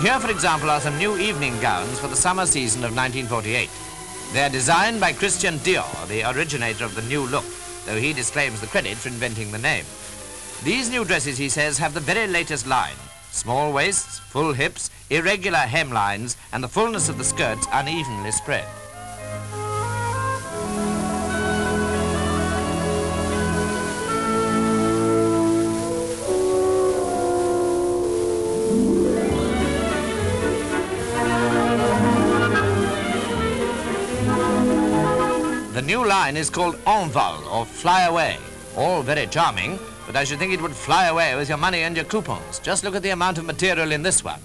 Here, for example, are some new evening gowns for the summer season of 1948. They are designed by Christian Dior, the originator of the new look, though he disclaims the credit for inventing the name. These new dresses, he says, have the very latest line. Small waists, full hips, irregular hemlines, and the fullness of the skirts unevenly spread. The new line is called Envol, or Fly Away. All very charming, but I should think it would fly away with your money and your coupons. Just look at the amount of material in this one.